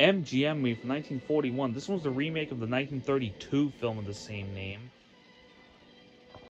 MGM we from 1941. This one's was the remake of the 1932 film of the same name.